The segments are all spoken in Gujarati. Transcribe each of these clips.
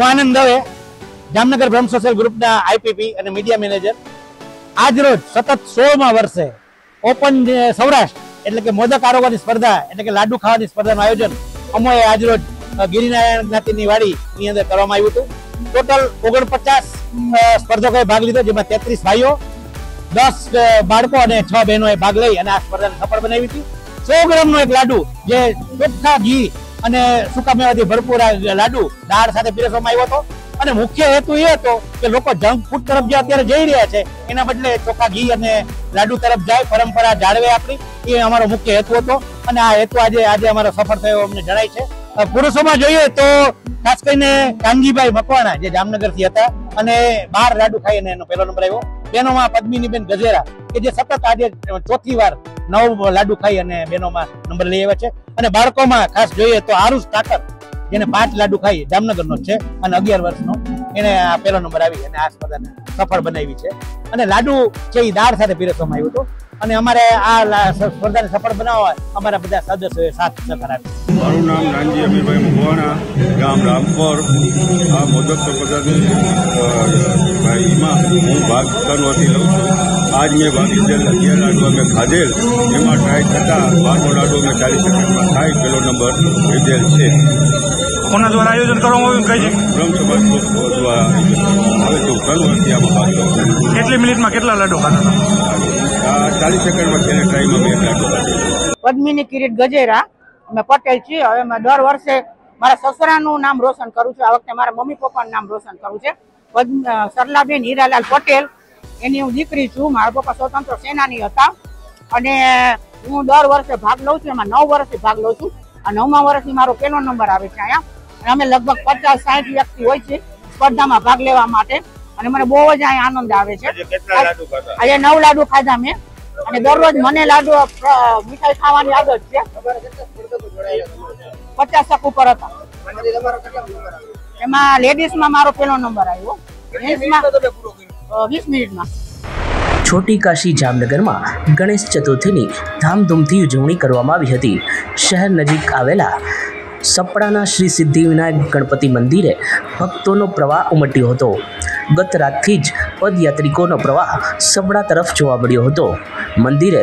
હું આનંદ દવે જામનગર બ્રહ્મ સોશિયલ ગ્રુપના આઈપીપી અને મીડિયા મેનેજર. આજ રોજ સતત સોળમા વર્ષે ઓપન સૌરાષ્ટ્ર એટલે કે મોદક આરોગવાની સ્પર્ધા એટલે કે લાડુ ખાવાની સ્પર્ધાનું આયોજન અમોએ આજ રોજ ગિરિનારાયણ જ્ઞાતિની વાડીની અંદર કરવામાં આવ્યું હતું. ટોટલ ઓગણપચાસ સ્પર્ધકોએ ભાગ લીધો, જેમાં તેત્રીસ ભાઈઓ, દસ બાળકો અને છ બહેનોએ ભાગ લઈ અને આ સ્પર્ધાને સફળ બનાવી હતી. સો ગ્રામનો એક લાડુ જે ચોખ્ખા ઘી અને સુકા મેવાથી ભરપૂર લાડુ? દાળ સાથે પીરસવામાં આવ્યો હતો. અને મુખ્ય હેતુ એ હતો કે લોકો જંક ફૂડ તરફ જે અત્યારે જઈ રહ્યા છે, એના બદલે ચોખા, ઘી અને લાડુ તરફ જાય, પરંપરા જાળવે આપણી. એ અમારો મુખ્ય હેતુ હતો. અને આ હેતુ આજે આજે અમારો સફળ થયો અમને જણાય છે. પુરુષોમાં જોઈએ તો ખાસ કરીને કાનજીભાઈ મકવાણા જે જામનગરથી હતા અને બાર લાડુ ખાઈને એનો પહેલો નંબર આવ્યો. બહેનોમાં પદ્મિનીબેન ગજેરા કે જે સતત આજે ચોથી વાર નવ લાડુ ખાઈ અને બહેનોમાં નંબર લઈ આવ્યા છે. અને બાળકોમાં ખાસ જોઈએ તો આરુષ ઠાકર, જેને પાંચ લાડુ ખાઈ જામનગરનો છે અને અગિયાર વર્ષનો, એને આ પહેલો નંબર આવી અને આ સ્પર્ધાને સફળ બનાવી છે. અને લાડુ છે એ દાળ સાથે પીરસવામાં આવ્યું હતું. અને અમારે આ સ્પર્ધાને સફળ બનાવવા અમારા બધા સદસ્યોએ સાથ સહકાર આપ્યો. મારું નામ નાનજી અમીરભાઈ મકવાણા. ગામ રામપર આ મોદક અ, ભાઈમાં હું ભાગ કરવાથી લઉં છું. આજ મેં ભાગ લીધેલ અગિયાર લાડુ અમે ખાધેલ. એમાં ટ્રાય થતાં બારમો લાડુ અમે ચાલીસ સેકન્ડમાં ખાઈ પેલો નંબર લીધેલ છે. કોના દ્વારા આયોજન કરવામાં આવ્યું? કઈ દ્વારા હવે તો ઘણું વર્ષથી આમાં ભાગ લઉં કેટલી મિનિટમાં કેટલા લાડુ ખાતા હતા ચાલીસ સેકન્ડમાં છેલ્લે ટ્રાયમાં બે લાડુ પદ્મિની કિરીટ ગજેરા. અમે પટેલ છીએ. હવે મેં દર વર્ષે મારા સસરાનું નામ રોશન કરું છું. આ વખતે મારા મમ્મી પપ્પાનું નામ રોશન કરું છે. સરલાબેન હીરાલાલ પટેલ. એની હું દીકરી છું. મારા પપ્પા સ્વતંત્ર સેનાની હતા. અને હું દર વર્ષે ભાગ લઉં છું. એમાં નવ વર્ષથી ભાગ લઉં છું. આ નવમા વર્ષથી મારો પહેલો નંબર આવે છે અહીંયા. અને અમે લગભગ પચાસ સાઠ વ્યક્તિ હોય છે સ્પર્ધામાં ભાગ લેવા માટે. અને મને બહુ જ અહીંયા આનંદ આવે છે. આજે નવ લાડુ ખાધા મેં. અને દરરોજ મને લાડુ મીઠાઈ ખાવાની આદત છે. પચાસ તક ઉપર હતા. એમાં લેડીઝમાં મારો પેલો નંબર આવ્યો વીસ મિનિટમાં. છોટી કાશી જામનગરમાં ગણેશ ચતુર્થીની ધામધૂમથી ઉજવણી કરવામાં આવી હતી. શહેર નજીક આવેલા સપડાના શ્રી સિદ્ધિવિનાયક ગણપતિ મંદિરે ભક્તોનો પ્રવાહ ઉમટ્યો હતો. ગત રાતથી જ પદયાત્રિકોનો પ્રવાહ સપડા તરફ જોવા મળ્યો હતો. મંદિરે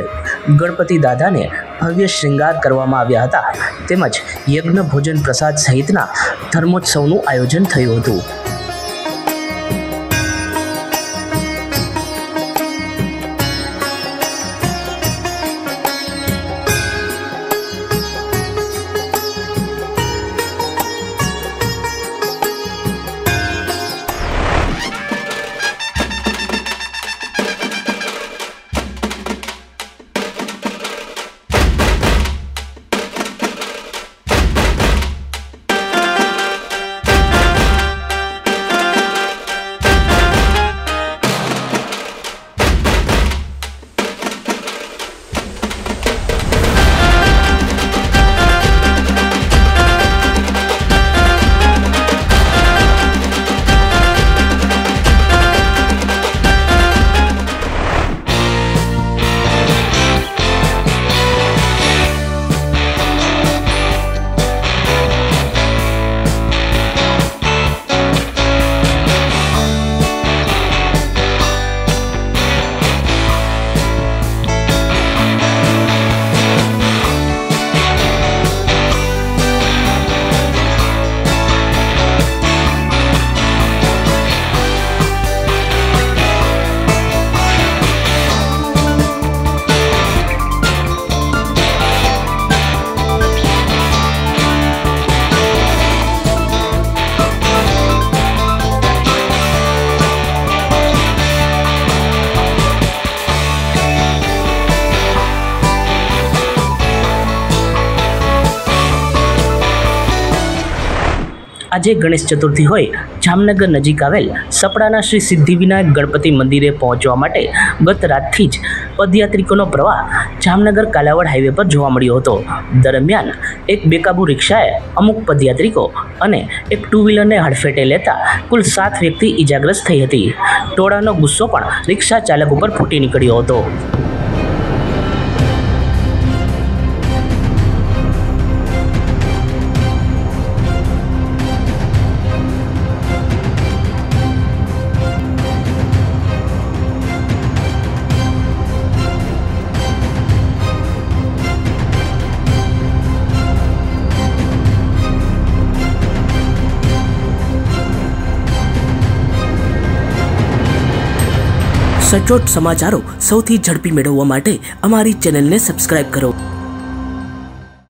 ગણપતિ દાદાને ભવ્ય શ્રૃંગાર કરવામાં આવ્યા હતા. તેમજ યજ્ઞ ભોજન પ્રસાદ સહિતના ધર્મોત્સવનું આયોજન થયું હતું. આજે ગણેશ ચતુર્થી હોય. જામનગર નજીક આવેલ સપડાના શ્રી સિદ્ધિવિનાયક ગણપતિ મંદિરે પહોંચવા માટે ગત રાતથી જ પદયાત્રિકોનો પ્રવાહ જામનગર કાલાવડ હાઈવે પર જોવા મળ્યો હતો. દરમિયાન એક બેકાબુ રિક્ષાએ અમુક પદયાત્રિકો અને એક ટુ વ્હીલરને હડફેટે લેતા કુલ સાત વ્યક્તિ ઈજાગ્રસ્ત થઈ હતી. ટોળાનો ગુસ્સો પણ રિક્ષા ચાલક ઉપર ફૂટી નીકળ્યો હતો. સચોટ સમાચારો સૌથી ઝડપી મેળવવા માટે અમારી ચેનલને સબસ્ક્રાઇબ કરો.